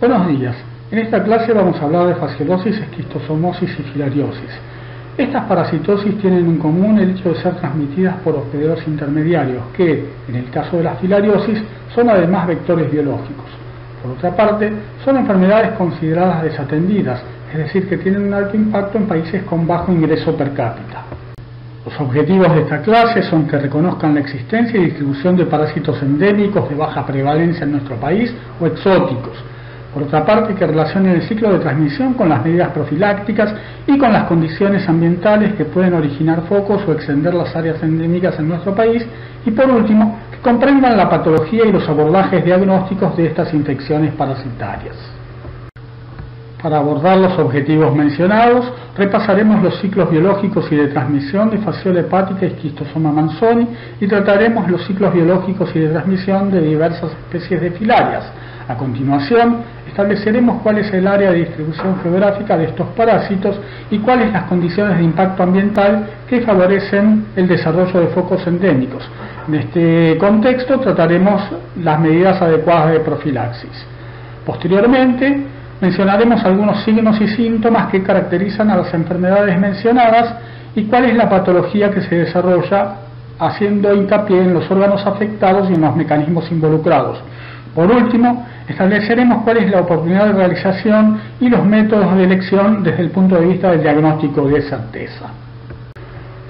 Buenos días. En esta clase vamos a hablar de fasciolosis, esquistosomosis y filariosis. Estas parasitosis tienen en común el hecho de ser transmitidas por hospederos intermediarios, que, en el caso de la filariosis, son además vectores biológicos. Por otra parte, son enfermedades consideradas desatendidas, es decir, que tienen un alto impacto en países con bajo ingreso per cápita. Los objetivos de esta clase son que reconozcan la existencia y distribución de parásitos endémicos de baja prevalencia en nuestro país o exóticos. Por otra parte, que relacionen el ciclo de transmisión con las medidas profilácticas y con las condiciones ambientales que pueden originar focos o extender las áreas endémicas en nuestro país. Y por último, que comprendan la patología y los abordajes diagnósticos de estas infecciones parasitarias. Para abordar los objetivos mencionados, repasaremos los ciclos biológicos y de transmisión de fasciola hepática y esquistosoma manzoni y trataremos los ciclos biológicos y de transmisión de diversas especies de filarias. A continuación, estableceremos cuál es el área de distribución geográfica de estos parásitos y cuáles las condiciones de impacto ambiental que favorecen el desarrollo de focos endémicos. En este contexto trataremos las medidas adecuadas de profilaxis. Posteriormente, Mencionaremos algunos signos y síntomas que caracterizan a las enfermedades mencionadas y cuál es la patología que se desarrolla haciendo hincapié en los órganos afectados y en los mecanismos involucrados. Por último, estableceremos cuál es la oportunidad de realización y los métodos de elección desde el punto de vista del diagnóstico de certeza.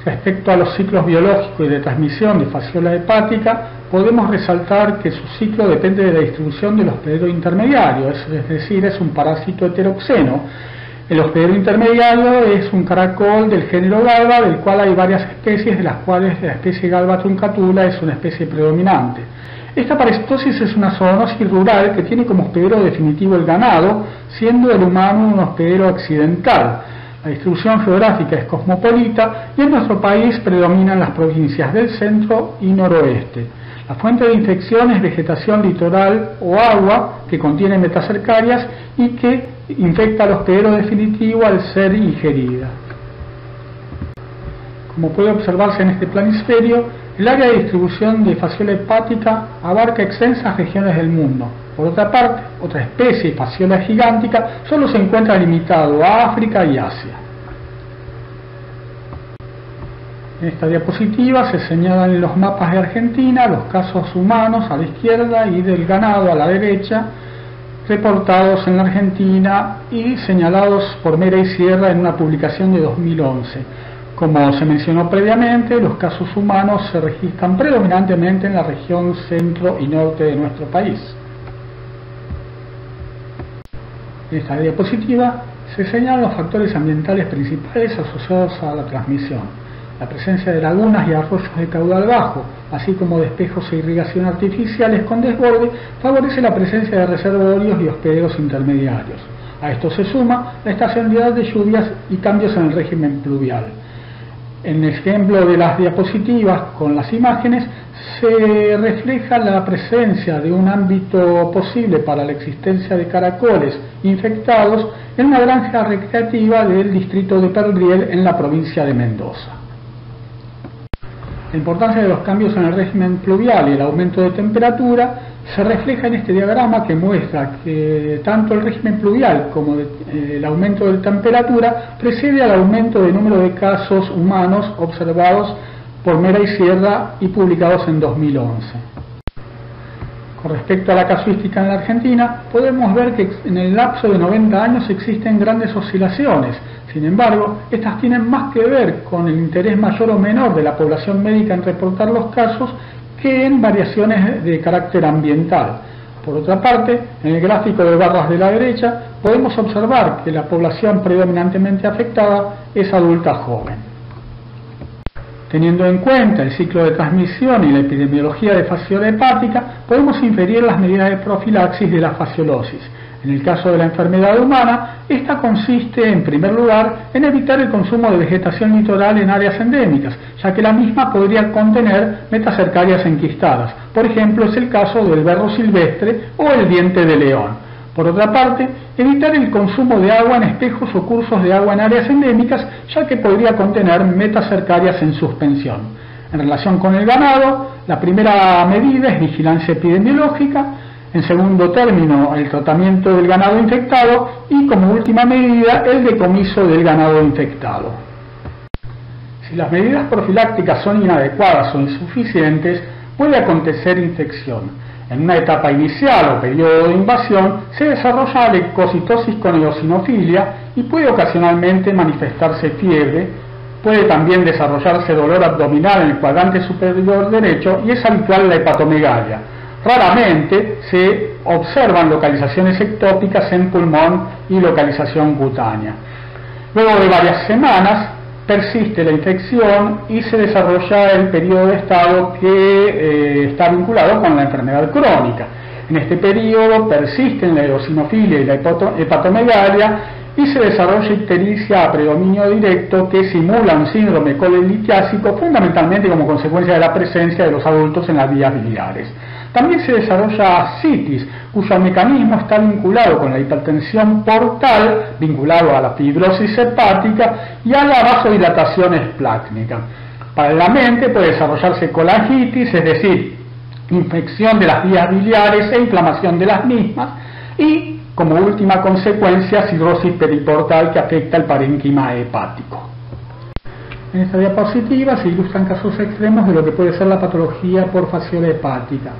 Respecto a los ciclos biológicos y de transmisión de fasciola hepática, podemos resaltar que su ciclo depende de la distribución del hospedero intermediario, es, decir, es un parásito heteroxeno. El hospedero intermediario es un caracol del género Galba, del cual hay varias especies, de las cuales la especie Galba truncatula es una especie predominante. Esta parasitosis es una zoonosis rural que tiene como hospedero definitivo el ganado, siendo el humano un hospedero accidental. La distribución geográfica es cosmopolita y en nuestro país predominan las provincias del centro y noroeste. La fuente de infección es vegetación litoral o agua que contiene metacercarias y que infecta al hospedero definitivo al ser ingerida. Como puede observarse en este planisferio, el área de distribución de fasciola hepática abarca extensas regiones del mundo. Por otra parte, otra especie, fasciola gigántica, solo se encuentra limitado a África y Asia. En esta diapositiva se señalan en los mapas de Argentina los casos humanos a la izquierda y del ganado a la derecha, reportados en la Argentina y señalados por Mera y Sierra en una publicación de 2011. Como se mencionó previamente, los casos humanos se registran predominantemente en la región centro y norte de nuestro país. En esta diapositiva se señalan los factores ambientales principales asociados a la transmisión. La presencia de lagunas y arroyos de caudal bajo, así como de espejos e irrigación artificiales con desborde, favorece la presencia de reservorios y hospederos intermediarios. A esto se suma la estacionalidad de lluvias y cambios en el régimen pluvial. En el ejemplo de las diapositivas con las imágenes se refleja la presencia de un ámbito posible para la existencia de caracoles infectados en una granja recreativa del distrito de Perdriel en la provincia de Mendoza. La importancia de los cambios en el régimen pluvial y el aumento de temperatura se refleja en este diagrama que muestra que tanto el régimen pluvial como eh, el aumento de temperatura precede al aumento del número de casos humanos observados por Mera y Sierra y publicados en 2011. Con respecto a la casuística en la Argentina, podemos ver que en el lapso de 90 años existen grandes oscilaciones, sin embargo, estas tienen más que ver con el interés mayor o menor de la población médica en reportar los casos en variaciones de carácter ambiental. Por otra parte, en el gráfico de barras de la derecha podemos observar que la población predominantemente afectada es adulta joven. Teniendo en cuenta el ciclo de transmisión y la epidemiología de fasciola hepática, podemos inferir las medidas de profilaxis de la fasciolosis, en el caso de la enfermedad humana, esta consiste, en primer lugar, en evitar el consumo de vegetación litoral en áreas endémicas, ya que la misma podría contener metacercarias enquistadas. Por ejemplo, es el caso del berro silvestre o el diente de león. Por otra parte, evitar el consumo de agua en espejos o cursos de agua en áreas endémicas, ya que podría contener metacercarias en suspensión. En relación con el ganado, la primera medida es vigilancia epidemiológica, En segundo término, el tratamiento del ganado infectado y como última medida, el decomiso del ganado infectado. Si las medidas profilácticas son inadecuadas o insuficientes, puede acontecer infección. En una etapa inicial o periodo de invasión se desarrolla leucocitosis con eosinofilia y puede ocasionalmente manifestarse fiebre, puede también desarrollarse dolor abdominal en el cuadrante superior derecho y es habitual la hepatomegalia. Raramente se observan localizaciones ectópicas en pulmón y localización cutánea. Luego de varias semanas persiste la infección y se desarrolla el periodo de estado que eh, está vinculado con la enfermedad crónica. En este periodo persisten la eosinofilia y la hepatomegalia y se desarrolla ictericia a predominio directo que simula un síndrome colelitiásico fundamentalmente como consecuencia de la presencia de los adultos en las vías biliares. También se desarrolla citis, cuyo mecanismo está vinculado con la hipertensión portal, vinculado a la fibrosis hepática y a la vasodilatación esplácnica. Para la mente puede desarrollarse colangitis, es decir, infección de las vías biliares e inflamación de las mismas, y como última consecuencia cirrosis periportal que afecta el parénquima hepático. En esta diapositiva se ilustran casos extremos de lo que puede ser la patología por hepática.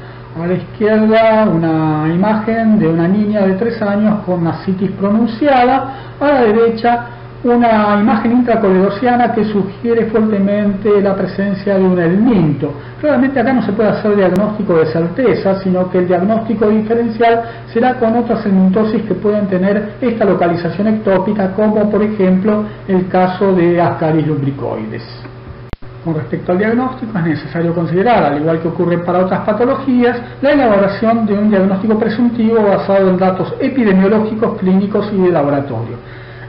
A la izquierda una imagen de una niña de 3 años con una citis pronunciada, a la derecha una imagen intracoledosiana que sugiere fuertemente la presencia de un helminto. Realmente acá no se puede hacer diagnóstico de certeza, sino que el diagnóstico diferencial será con otras helmintosis que pueden tener esta localización ectópica, como por ejemplo el caso de Ascaris lumbricoides. Con respecto al diagnóstico, es necesario considerar, al igual que ocurre para otras patologías, la elaboración de un diagnóstico presuntivo basado en datos epidemiológicos, clínicos y de laboratorio.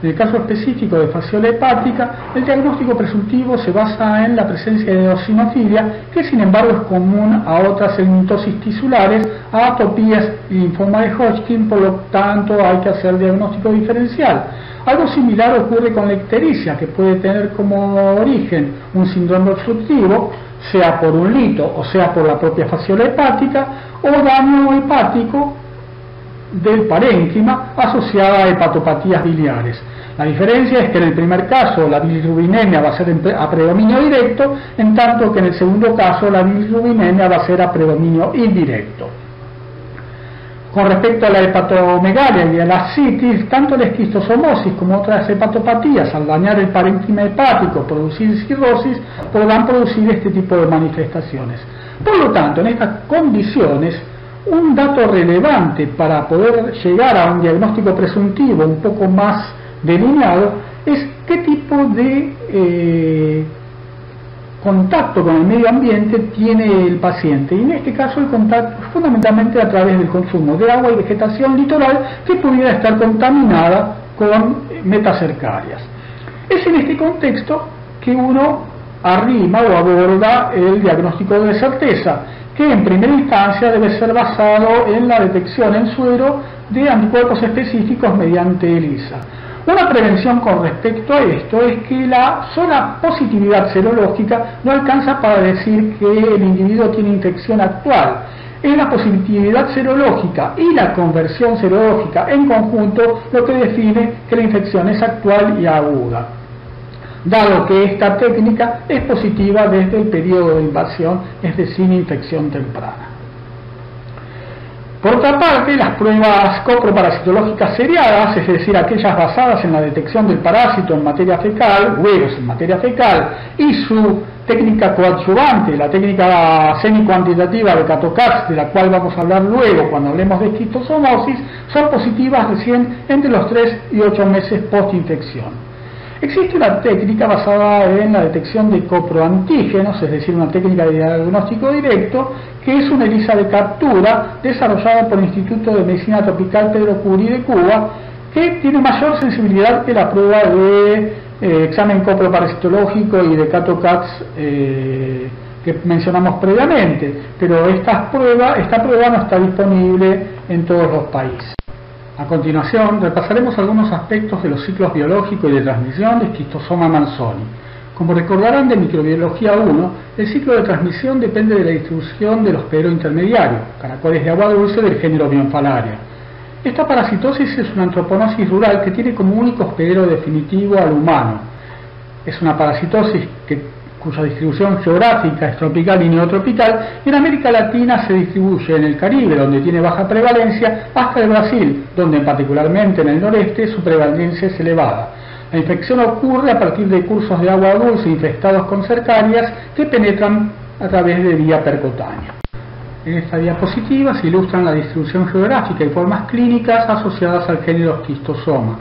En el caso específico de fasciola hepática, el diagnóstico presuntivo se basa en la presencia de eosinofilia, que sin embargo es común a otras helmintosis tisulares, a atopías y linfoma de Hodgkin, por lo tanto hay que hacer diagnóstico diferencial. Algo similar ocurre con la ictericia, que puede tener como origen un síndrome obstructivo, sea por un lito o sea por la propia fasciola hepática, o daño hepático del parénquima asociada a hepatopatías biliares. La diferencia es que en el primer caso la bilirrubinemia va a ser a predominio directo, en tanto que en el segundo caso la bilirrubinemia va a ser a predominio indirecto. Con respecto a la hepatomegalia y a la citis, tanto la esquistosomosis como otras hepatopatías, al dañar el parénquima hepático, producir cirrosis, podrán producir este tipo de manifestaciones. Por lo tanto, en estas condiciones, un dato relevante para poder llegar a un diagnóstico presuntivo un poco más delineado es qué tipo de eh, contacto con el medio ambiente tiene el paciente. Y en este caso el contacto es fundamentalmente a través del consumo de agua y vegetación litoral que pudiera estar contaminada con metacercarias. Es en este contexto que uno arrima o aborda el diagnóstico de certeza, que en primera instancia debe ser basado en la detección en suero de anticuerpos específicos mediante ELISA. Una prevención con respecto a esto es que la sola positividad serológica no alcanza para decir que el individuo tiene infección actual. Es la positividad serológica y la conversión serológica en conjunto lo que define que la infección es actual y aguda dado que esta técnica es positiva desde el periodo de invasión, es decir, infección temprana. Por otra parte, las pruebas coproparasitológicas seriadas, es decir, aquellas basadas en la detección del parásito en materia fecal, huevos en materia fecal, y su técnica coadyuvante, la técnica semi-cuantitativa de Catocax, de la cual vamos a hablar luego cuando hablemos de esquistosomosis, son positivas recién entre los 3 y 8 meses post-infección. Existe una técnica basada en la detección de coproantígenos, es decir, una técnica de diagnóstico directo, que es una ELISA de captura desarrollada por el Instituto de Medicina Tropical Pedro Curie de Cuba, que tiene mayor sensibilidad que la prueba de eh, examen coproparasitológico y de CatoCats eh, que mencionamos previamente, pero esta prueba no está disponible en todos los países. A continuación, repasaremos algunos aspectos de los ciclos biológicos y de transmisión de esquistosoma manzoni. Como recordarán de microbiología 1, el ciclo de transmisión depende de la distribución de hospedero intermediario, caracoles de agua dulce del género Bionfalaria. Esta parasitosis es una antroponosis rural que tiene como único hospedero definitivo al humano. Es una parasitosis cuya distribución geográfica es tropical y neotropical, en América Latina se distribuye en el Caribe, donde tiene baja prevalencia, hasta el Brasil, donde particularmente en el noreste su prevalencia es elevada. La infección ocurre a partir de cursos de agua dulce infectados con cercarias que penetran a través de vía percutánea. En esta diapositiva se ilustran la distribución geográfica y formas clínicas asociadas al género esquistosoma.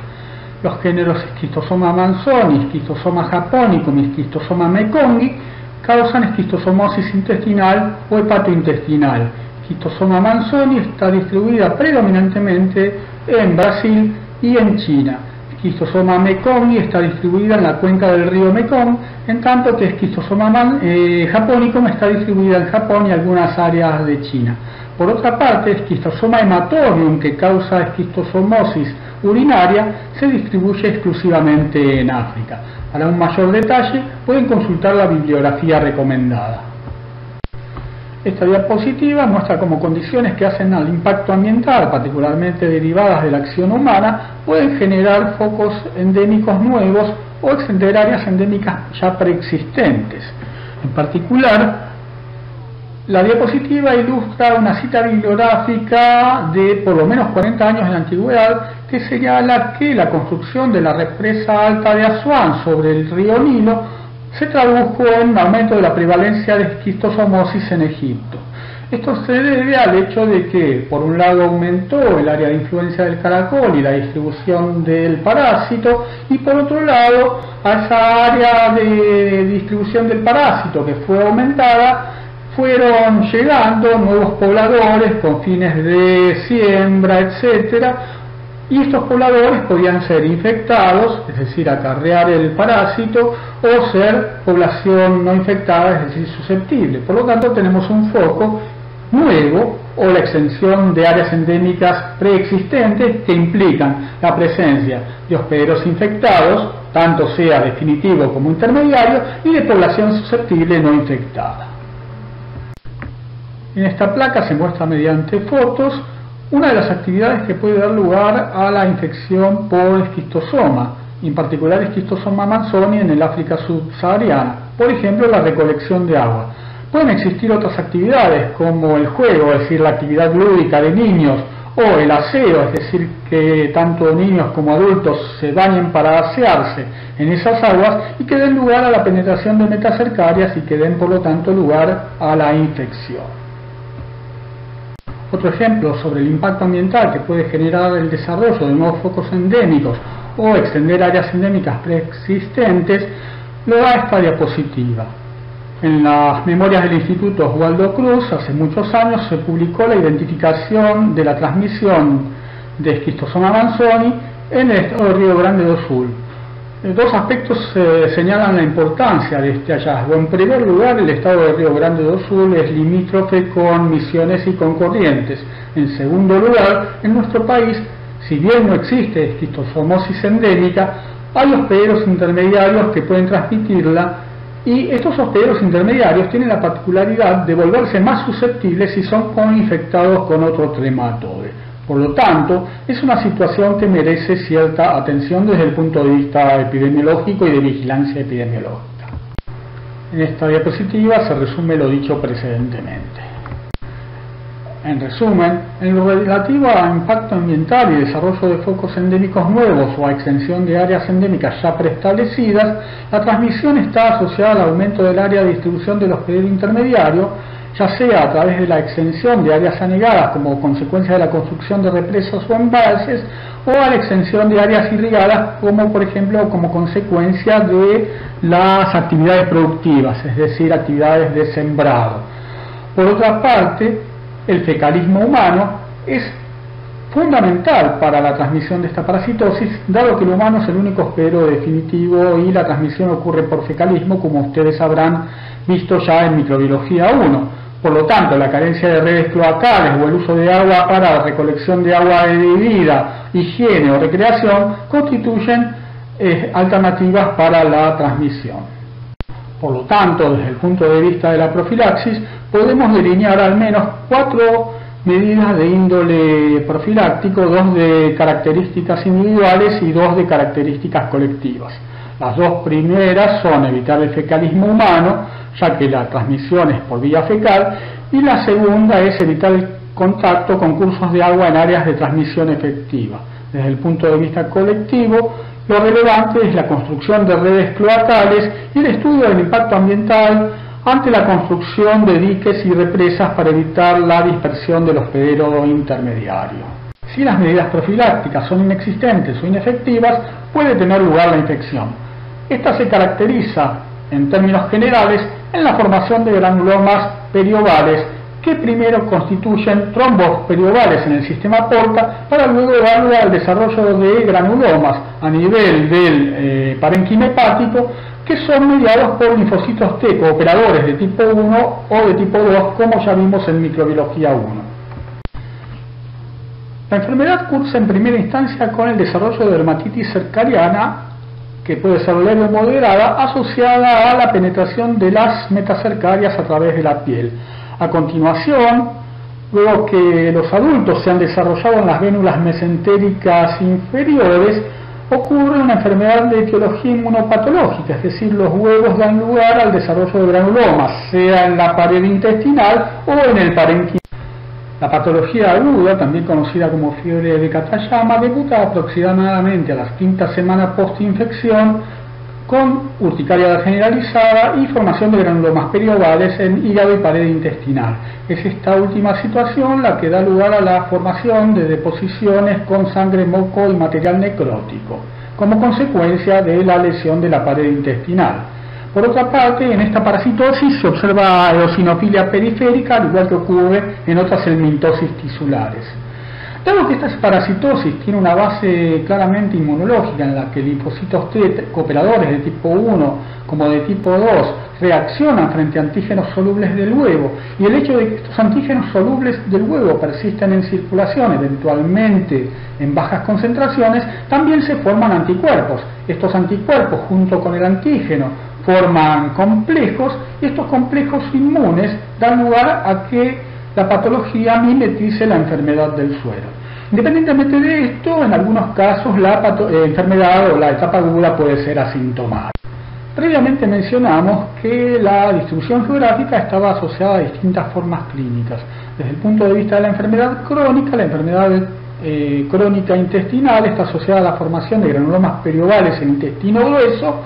Los géneros esquistosoma manzoni, esquistosoma japonicum y esquistosoma mekongi causan esquistosomosis intestinal o hepatointestinal. Esquistosoma manzoni está distribuida predominantemente en Brasil y en China esquistosoma Mekong está distribuida en la cuenca del río Mekong, en tanto que esquistosoma eh, japonicum está distribuida en Japón y algunas áreas de China. Por otra parte, esquistosoma hematorium, que causa esquistosomosis urinaria, se distribuye exclusivamente en África. Para un mayor detalle, pueden consultar la bibliografía recomendada. Esta diapositiva muestra cómo condiciones que hacen al impacto ambiental, particularmente derivadas de la acción humana, pueden generar focos endémicos nuevos o extender áreas endémicas ya preexistentes. En particular, la diapositiva ilustra una cita bibliográfica de por lo menos 40 años de antigüedad que señala que la construcción de la represa alta de Asuán sobre el río Nilo se tradujo en un aumento de la prevalencia de esquistosomosis en Egipto. Esto se debe al hecho de que, por un lado, aumentó el área de influencia del caracol y la distribución del parásito, y por otro lado, a esa área de distribución del parásito que fue aumentada, fueron llegando nuevos pobladores con fines de siembra, etcétera, y estos pobladores podían ser infectados, es decir, acarrear el parásito, o ser población no infectada, es decir, susceptible. Por lo tanto, tenemos un foco nuevo o la extensión de áreas endémicas preexistentes que implican la presencia de hospederos infectados, tanto sea definitivo como intermediario, y de población susceptible no infectada. En esta placa se muestra mediante fotos una de las actividades que puede dar lugar a la infección por esquistosoma, en particular esquistosoma manzoni en el África subsahariana, por ejemplo la recolección de agua. Pueden existir otras actividades como el juego, es decir, la actividad lúdica de niños, o el aseo, es decir, que tanto niños como adultos se bañen para asearse en esas aguas y que den lugar a la penetración de metacercarias y que den por lo tanto lugar a la infección. Otro ejemplo sobre el impacto ambiental que puede generar el desarrollo de nuevos focos endémicos o extender áreas endémicas preexistentes lo da esta diapositiva. En las memorias del Instituto Oswaldo Cruz, hace muchos años, se publicó la identificación de la transmisión de esquistosoma manzoni en el estado de Río Grande do Sul. Dos aspectos eh, señalan la importancia de este hallazgo. En primer lugar, el estado de Río Grande do Sul es limítrofe con Misiones y con Corrientes. En segundo lugar, en nuestro país, si bien no existe esquistosomosis endémica, hay hospederos intermediarios que pueden transmitirla y estos hospederos intermediarios tienen la particularidad de volverse más susceptibles si son infectados con otro trematoide. Por lo tanto, es una situación que merece cierta atención desde el punto de vista epidemiológico y de vigilancia epidemiológica. En esta diapositiva se resume lo dicho precedentemente. En resumen, en lo relativo a impacto ambiental y desarrollo de focos endémicos nuevos o a extensión de áreas endémicas ya preestablecidas, la transmisión está asociada al aumento del área de distribución de los hospedero intermediario ya sea a través de la extensión de áreas anegadas como consecuencia de la construcción de represas o embalses, o a la extensión de áreas irrigadas como por ejemplo como consecuencia de las actividades productivas, es decir, actividades de sembrado. Por otra parte, el fecalismo humano es fundamental para la transmisión de esta parasitosis, dado que el humano es el único hospedero definitivo y la transmisión ocurre por fecalismo, como ustedes habrán visto ya en microbiología 1. Por lo tanto, la carencia de redes cloacales o el uso de agua para recolección de agua de bebida, higiene o recreación constituyen eh, alternativas para la transmisión. Por lo tanto, desde el punto de vista de la profilaxis, podemos delinear al menos cuatro medidas de índole profiláctico, dos de características individuales y dos de características colectivas. Las dos primeras son evitar el fecalismo humano, ya que la transmisión es por vía fecal, y la segunda es evitar el contacto con cursos de agua en áreas de transmisión efectiva. Desde el punto de vista colectivo, lo relevante es la construcción de redes cloacales y el estudio del impacto ambiental ante la construcción de diques y represas para evitar la dispersión del hospedero intermediario. Si las medidas profilácticas son inexistentes o inefectivas, puede tener lugar la infección. Esta se caracteriza, en términos generales, en la formación de granulomas periovales que primero constituyen trombos periovales en el sistema porta para luego dar al desarrollo de granulomas a nivel del eh, hepático que son mediados por linfocitos T cooperadores de tipo 1 o de tipo 2 como ya vimos en microbiología 1. La enfermedad cursa en primera instancia con el desarrollo de dermatitis cercariana que puede ser leve o moderada asociada a la penetración de las metacercarias a través de la piel. A continuación, luego que los adultos se han desarrollado en las vénulas mesentéricas inferiores, ocurre una enfermedad de etiología inmunopatológica, es decir, los huevos dan lugar al desarrollo de granulomas, sea en la pared intestinal o en el parénquima. La patología aguda, también conocida como fiebre de Katayama, debuta aproximadamente a las quinta semana post-infección con urticaria generalizada y formación de granulomas periovales en hígado y pared intestinal. Es esta última situación la que da lugar a la formación de deposiciones con sangre, moco y material necrótico, como consecuencia de la lesión de la pared intestinal. Por otra parte, en esta parasitosis se observa eosinofilia periférica, al igual que ocurre en otras helmintosis tisulares. Dado que esta parasitosis tiene una base claramente inmunológica en la que linfocitos T cooperadores de tipo 1 como de tipo 2 reaccionan frente a antígenos solubles del huevo y el hecho de que estos antígenos solubles del huevo persisten en circulación, eventualmente en bajas concentraciones, también se forman anticuerpos. Estos anticuerpos junto con el antígeno forman complejos y estos complejos inmunes dan lugar a que la patología mimetice la enfermedad del suero. Independientemente de esto, en algunos casos la eh, enfermedad o la etapa aguda puede ser asintomática. Previamente mencionamos que la distribución geográfica estaba asociada a distintas formas clínicas. Desde el punto de vista de la enfermedad crónica, la enfermedad eh, crónica intestinal está asociada a la formación de granulomas periovales en intestino grueso,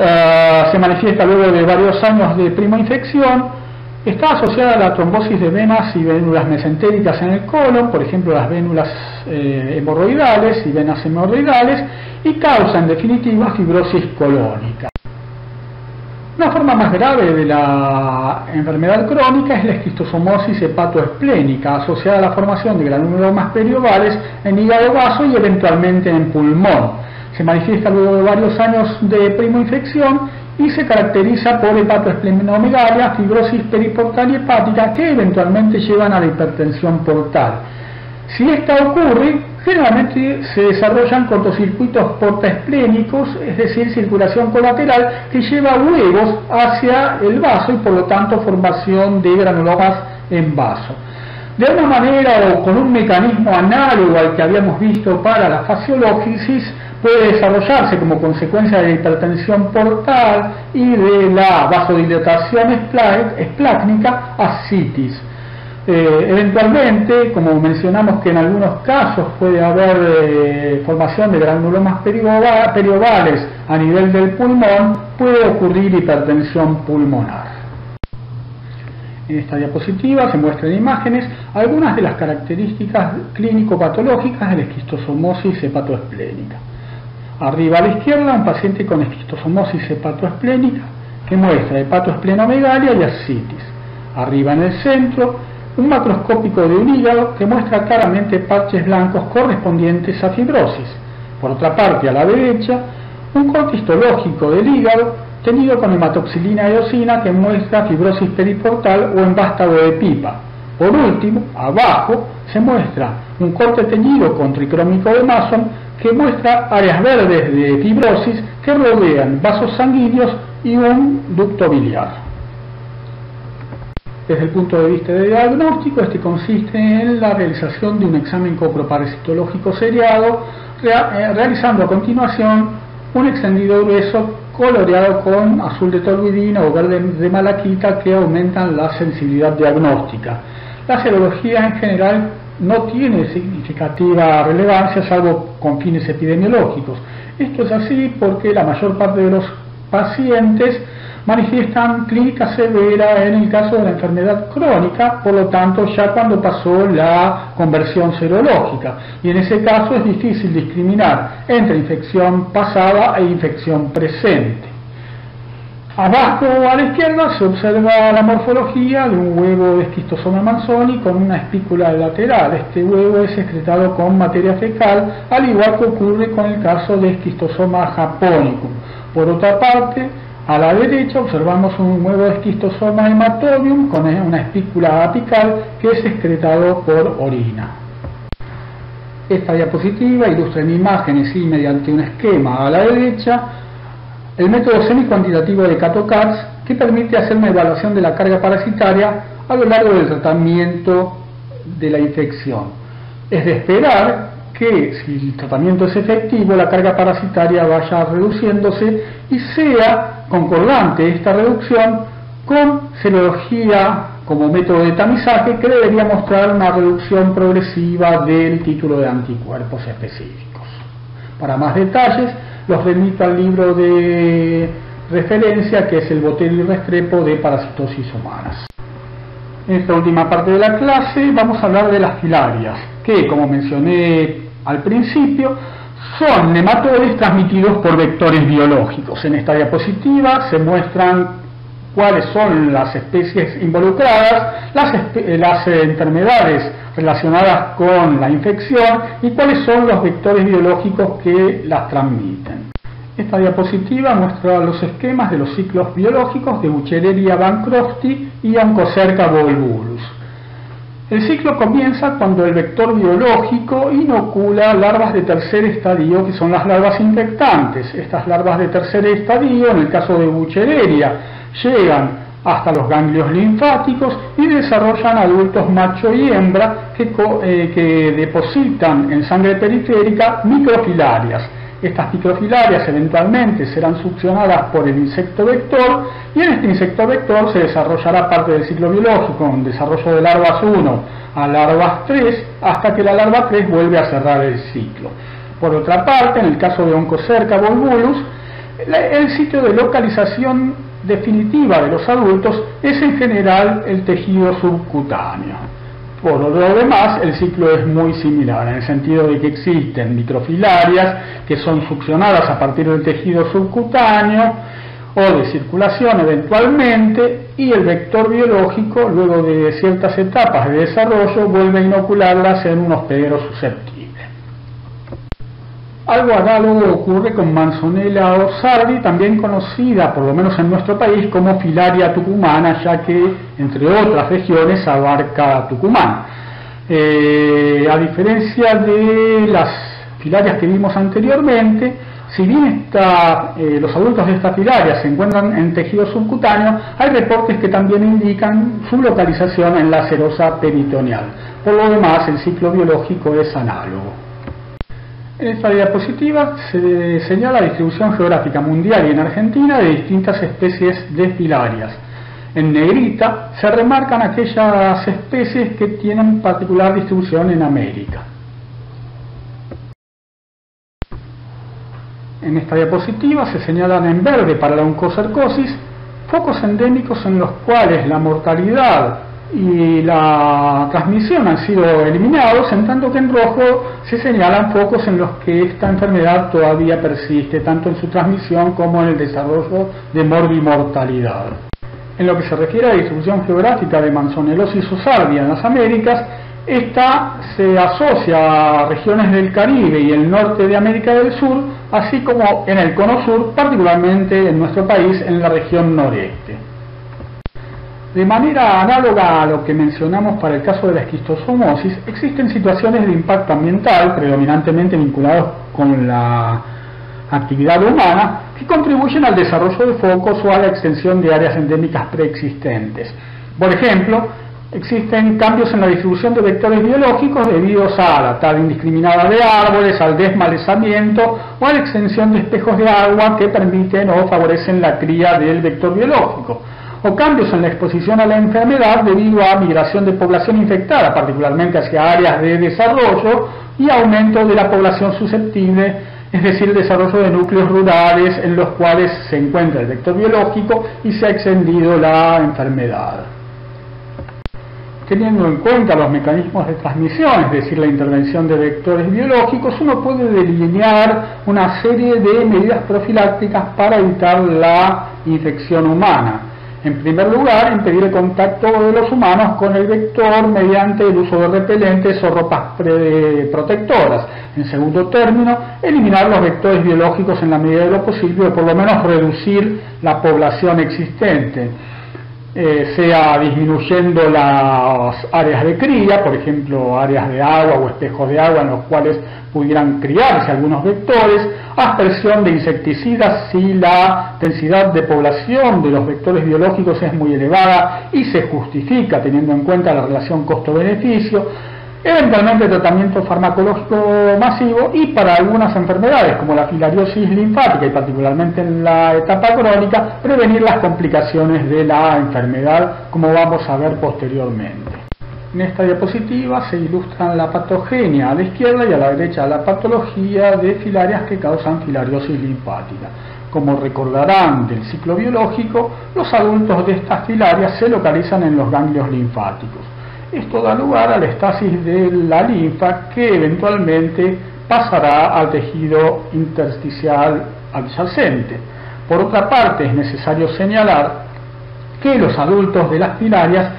eh, se manifiesta luego de varios años de prima infección, Está asociada a la trombosis de venas y vénulas mesentéricas en el colon, por ejemplo las vénulas eh, hemorroidales y venas hemorroidales, y causa en definitiva fibrosis colónica. Una forma más grave de la enfermedad crónica es la esquistosomosis hepatoesplénica, asociada a la formación de granulomas periovales en hígado vaso y eventualmente en pulmón. Se manifiesta luego de varios años de primo-infección y se caracteriza por hepatoesplenomegalia, fibrosis periportal y hepática que eventualmente llevan a la hipertensión portal. Si esta ocurre, generalmente se desarrollan cortocircuitos portaesplénicos, es decir, circulación colateral que lleva huevos hacia el vaso y por lo tanto formación de granulomas en vaso. De alguna manera o con un mecanismo análogo al que habíamos visto para la faciológisis, puede desarrollarse como consecuencia de la hipertensión portal y de la vasodilatación esplácnica ascitis. Eh, eventualmente, como mencionamos que en algunos casos puede haber eh, formación de granulomas periovales a nivel del pulmón, puede ocurrir hipertensión pulmonar. En esta diapositiva se muestran imágenes algunas de las características clínico-patológicas de la esquistosomosis hepatoesplénica. Arriba a la izquierda, un paciente con esquistosomosis hepatoesplénica que muestra hepatoesplenomegalia y ascitis. Arriba en el centro, un macroscópico de un hígado que muestra claramente parches blancos correspondientes a fibrosis. Por otra parte, a la derecha, un corte histológico del hígado tenido con hematoxilina eosina que muestra fibrosis periportal o vástago de pipa. Por último, abajo, se muestra un corte teñido con tricrómico de Mason que muestra áreas verdes de fibrosis que rodean vasos sanguíneos y un ducto biliar. Desde el punto de vista de diagnóstico, este consiste en la realización de un examen coproparasitológico seriado, eh, realizando a continuación un extendido grueso coloreado con azul de toluidina o verde de malaquita que aumentan la sensibilidad diagnóstica. La serología en general no tiene significativa relevancia salvo con fines epidemiológicos. Esto es así porque la mayor parte de los pacientes manifiestan clínica severa en el caso de la enfermedad crónica, por lo tanto ya cuando pasó la conversión serológica. Y en ese caso es difícil discriminar entre infección pasada e infección presente. Abajo a la izquierda se observa la morfología de un huevo de esquistosoma manzoni con una espícula lateral. Este huevo es excretado con materia fecal, al igual que ocurre con el caso de esquistosoma japonicum. Por otra parte, a la derecha observamos un nuevo esquistosoma hematobium con una espícula apical que es excretado por orina. Esta diapositiva ilustra en imágenes y mediante un esquema a la derecha el método semi-cuantitativo de CATOCATS que permite hacer una evaluación de la carga parasitaria a lo largo del tratamiento de la infección. Es de esperar que si el tratamiento es efectivo, la carga parasitaria vaya reduciéndose y sea concordante esta reducción con serología como método de tamizaje que debería mostrar una reducción progresiva del título de anticuerpos específicos. Para más detalles, los remito al libro de referencia que es el Botello y Restrepo de Parasitosis Humanas. En esta última parte de la clase vamos a hablar de las filarias, que como mencioné al principio, son nematodes transmitidos por vectores biológicos. En esta diapositiva se muestran cuáles son las especies involucradas, las, las, enfermedades relacionadas con la infección y cuáles son los vectores biológicos que las transmiten. Esta diapositiva muestra los esquemas de los ciclos biológicos de Buchereria bancrofti y Oncocerca volvulus. El ciclo comienza cuando el vector biológico inocula larvas de tercer estadio, que son las larvas infectantes. Estas larvas de tercer estadio, en el caso de Buchereria, llegan hasta los ganglios linfáticos y desarrollan adultos macho y hembra que, eh, que depositan en sangre periférica microfilarias estas microfilarias eventualmente serán succionadas por el insecto vector y en este insecto vector se desarrollará parte del ciclo biológico, un desarrollo de larvas 1 a larvas 3 hasta que la larva 3 vuelve a cerrar el ciclo. Por otra parte, en el caso de Oncocerca volvulus, el sitio de localización definitiva de los adultos es en general el tejido subcutáneo. Por lo demás, el ciclo es muy similar, en el sentido de que existen microfilarias que son succionadas a partir del tejido subcutáneo o de circulación eventualmente, y el vector biológico, luego de ciertas etapas de desarrollo, vuelve a inocularlas en un hospedero susceptible. Algo análogo ocurre con Manzonella orsardi, también conocida, por lo menos en nuestro país, como filaria tucumana, ya que, entre otras regiones, abarca Tucumán. Eh, a diferencia de las filarias que vimos anteriormente, si bien eh, los adultos de esta filaria se encuentran en tejido subcutáneo, hay reportes que también indican su localización en la serosa peritoneal. Por lo demás, el ciclo biológico es análogo. En esta diapositiva se señala la distribución geográfica mundial y en Argentina de distintas especies de filarias. En negrita se remarcan aquellas especies que tienen particular distribución en América. En esta diapositiva se señalan en verde para la oncocercosis focos endémicos en los cuales la mortalidad y la transmisión han sido eliminados, en tanto que en rojo se señalan focos en los que esta enfermedad todavía persiste, tanto en su transmisión como en el desarrollo de morbimortalidad. En lo que se refiere a la distribución geográfica de Manzonelosis osardia en las Américas, esta se asocia a regiones del Caribe y el norte de América del Sur, así como en el cono sur, particularmente en nuestro país, en la región noreste. De manera análoga a lo que mencionamos para el caso de la esquistosomosis, existen situaciones de impacto ambiental, predominantemente vinculados con la actividad humana, que contribuyen al desarrollo de focos o a la extensión de áreas endémicas preexistentes. Por ejemplo, existen cambios en la distribución de vectores biológicos debido a la tala indiscriminada de árboles, al desmalezamiento o a la extensión de espejos de agua que permiten o favorecen la cría del vector biológico o cambios en la exposición a la enfermedad debido a migración de población infectada, particularmente hacia áreas de desarrollo y aumento de la población susceptible, es decir, el desarrollo de núcleos rurales en los cuales se encuentra el vector biológico y se ha extendido la enfermedad. Teniendo en cuenta los mecanismos de transmisión, es decir, la intervención de vectores biológicos, uno puede delinear una serie de medidas profilácticas para evitar la infección humana. En primer lugar, impedir el contacto de los humanos con el vector mediante el uso de repelentes o ropas protectoras. En segundo término, eliminar los vectores biológicos en la medida de lo posible o por lo menos reducir la población existente. Eh, sea disminuyendo las áreas de cría, por ejemplo, áreas de agua o espejos de agua en los cuales pudieran criarse algunos vectores, aspersión de insecticidas si la densidad de población de los vectores biológicos es muy elevada y se justifica teniendo en cuenta la relación costo-beneficio, eventualmente tratamiento farmacológico masivo y para algunas enfermedades como la filariosis linfática y particularmente en la etapa crónica, prevenir las complicaciones de la enfermedad como vamos a ver posteriormente. En esta diapositiva se ilustran la patogenia a la izquierda y a la derecha la patología de filarias que causan filariosis linfática. Como recordarán del ciclo biológico, los adultos de estas filarias se localizan en los ganglios linfáticos. Esto da lugar a la estasis de la linfa que eventualmente pasará al tejido intersticial adyacente. Por otra parte, es necesario señalar que los adultos de las filarias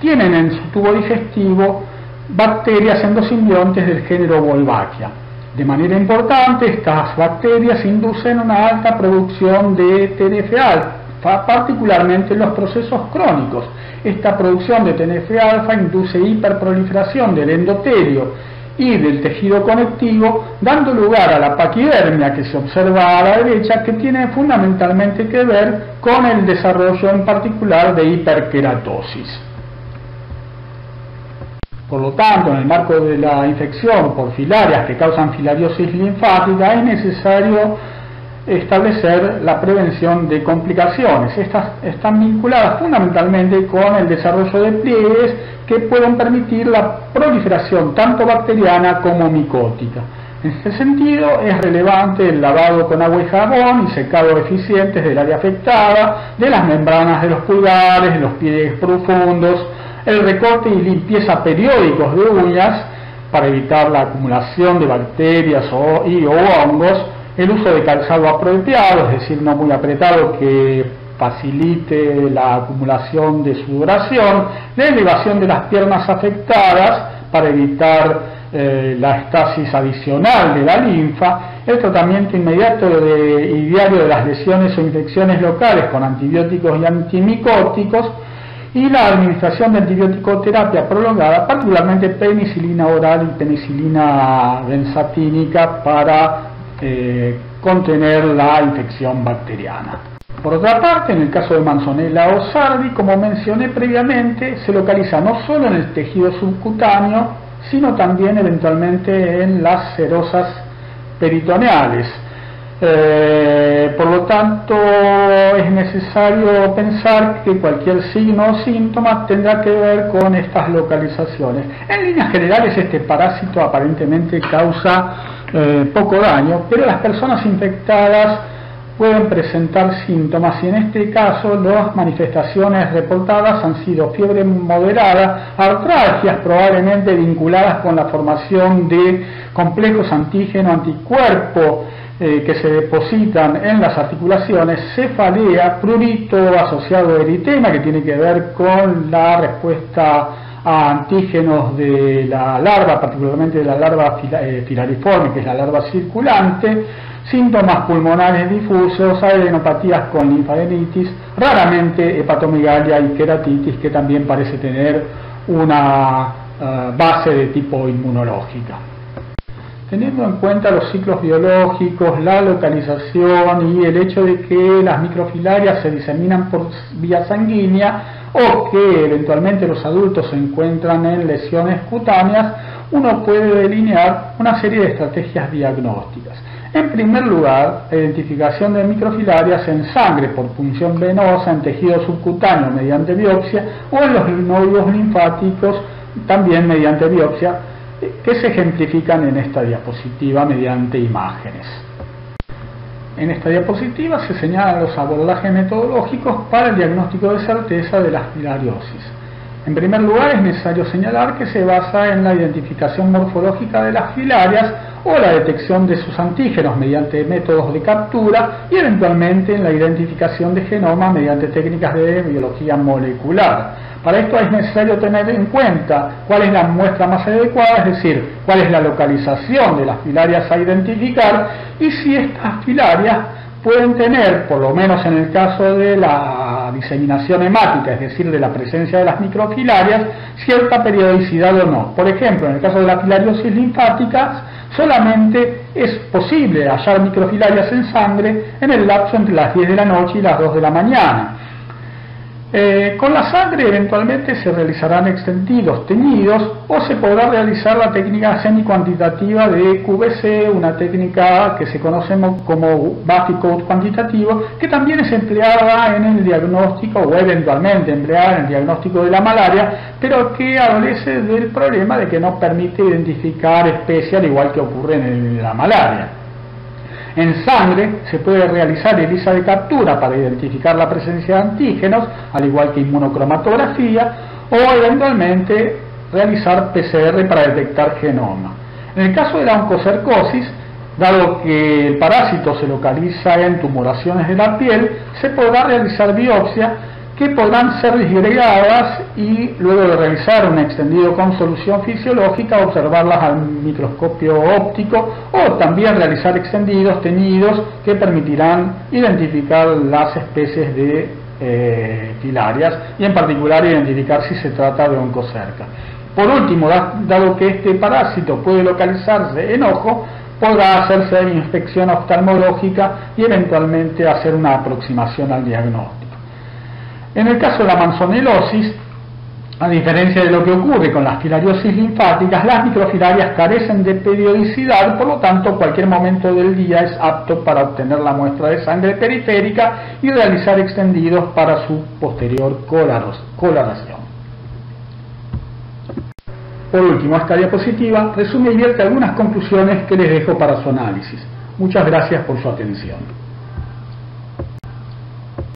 tienen en su tubo digestivo bacterias endosimbiontes del género Wolbachia. De manera importante, estas bacterias inducen una alta producción de TNF-alfa particularmente en los procesos crónicos. Esta producción de TNF-alfa induce hiperproliferación del endotelio y del tejido conectivo, dando lugar a la paquidermia que se observa a la derecha, que tiene fundamentalmente que ver con el desarrollo en particular de hiperkeratosis. Por lo tanto, en el marco de la infección por filarias que causan filariosis linfática, es necesario establecer la prevención de complicaciones. Estas están vinculadas fundamentalmente con el desarrollo de pliegues que pueden permitir la proliferación tanto bacteriana como micótica. En este sentido, es relevante el lavado con agua y jabón y secado eficientes del área afectada, de las membranas de los pulgares, de los pliegues profundos, el recorte y limpieza periódicos de uñas para evitar la acumulación de bacterias y o hongos, el uso de calzado apropiado, es decir, no muy apretado que facilite la acumulación de sudoración, la elevación de las piernas afectadas para evitar eh, la estasis adicional de la linfa, el tratamiento inmediato y diario de las lesiones o infecciones locales con antibióticos y antimicóticos, y la administración de antibiótico-terapia prolongada, particularmente penicilina oral y penicilina benzatínica para eh, contener la infección bacteriana. Por otra parte, en el caso de Manzonella o Sardi, como mencioné previamente, se localiza no solo en el tejido subcutáneo, sino también eventualmente en las serosas peritoneales. Eh, por lo tanto, es necesario pensar que cualquier signo o síntoma tendrá que ver con estas localizaciones. En líneas generales, este parásito aparentemente causa eh, poco daño, pero las personas infectadas pueden presentar síntomas y en este caso las manifestaciones reportadas han sido fiebre moderada, artralgias probablemente vinculadas con la formación de complejos antígeno anticuerpo eh, que se depositan en las articulaciones, cefalea, prurito asociado a eritema que tiene que ver con la respuesta a antígenos de la larva, particularmente de la larva eh, filariforme, que es la larva circulante, síntomas pulmonares difusos, adenopatías con linfadenitis, raramente hepatomegalia y queratitis, que también parece tener una eh, base de tipo inmunológica. teniendo en cuenta los ciclos biológicos, la localización y el hecho de que las microfilarias se diseminan por vía sanguínea o que eventualmente los adultos se encuentran en lesiones cutáneas, uno puede delinear una serie de estrategias diagnósticas. En primer lugar, la identificación de microfilarias en sangre por punción venosa, en tejido subcutáneo mediante biopsia o en los nódulos linfáticos también mediante biopsia que se ejemplifican en esta diapositiva mediante imágenes. En esta diapositiva se señalan los abordajes metodológicos para el diagnóstico de certeza de la filariosis. En primer lugar, es necesario señalar que se basa en la identificación morfológica de las filarias o la detección de sus antígenos mediante métodos de captura y eventualmente en la identificación de genoma mediante técnicas de biología molecular. Para esto es necesario tener en cuenta cuál es la muestra más adecuada, es decir, cuál es la localización de las filarias a identificar y si estas filarias pueden tener, por lo menos en el caso de la diseminación hemática, es decir, de la presencia de las microfilarias, cierta periodicidad o no. Por ejemplo, en el caso de las filariosis linfáticas, solamente es posible hallar microfilarias en sangre en el lapso entre las 10 de la noche y las 2 de la mañana. Eh, con la sangre eventualmente se realizarán extendidos teñidos o se podrá realizar la técnica semi-cuantitativa de QVC, una técnica que se conoce como Code cuantitativo, que también es empleada en el diagnóstico o eventualmente empleada en el diagnóstico de la malaria, pero que adolece del problema de que no permite identificar especies al igual que ocurre en la malaria. En sangre se puede realizar ELISA de captura para identificar la presencia de antígenos, al igual que inmunocromatografía, o eventualmente realizar PCR para detectar genoma. En el caso de la oncocercosis, dado que el parásito se localiza en tumoraciones de la piel, se podrá realizar biopsia que podrán ser disgregadas y luego de realizar un extendido con solución fisiológica observarlas al microscopio óptico o también realizar extendidos teñidos que permitirán identificar las especies de eh, y en particular identificar si se trata de oncocerca. Por último, dado que este parásito puede localizarse en ojo, podrá hacerse inspección oftalmológica y eventualmente hacer una aproximación al diagnóstico. En el caso de la manzonelosis, a diferencia de lo que ocurre con las filariosis linfáticas, las microfilarias carecen de periodicidad, por lo tanto cualquier momento del día es apto para obtener la muestra de sangre periférica y realizar extendidos para su posterior coloración. Por último, esta diapositiva resume y vierte algunas conclusiones que les dejo para su análisis. Muchas gracias por su atención.